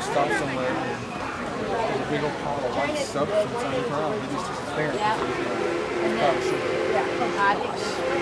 stop somewhere big old pile of white substance on the ground. It just disappears. Yeah. Oh, and